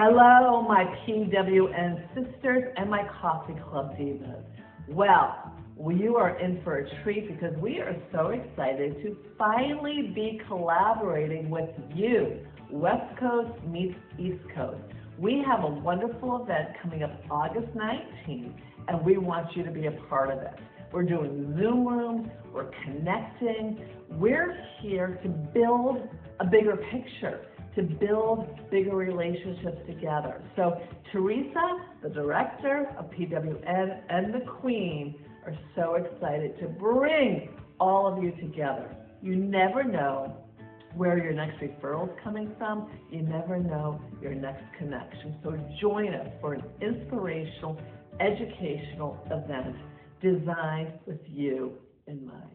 Hello, my PWN sisters and my Coffee Club divas. Well, you are in for a treat because we are so excited to finally be collaborating with you. West Coast meets East Coast. We have a wonderful event coming up August 19th, and we want you to be a part of it. We're doing Zoom rooms, we're connecting. We're here to build a bigger picture to build bigger relationships together. So Theresa, the director of PWN, and the Queen are so excited to bring all of you together. You never know where your next referral is coming from. You never know your next connection. So join us for an inspirational, educational event designed with you in mind.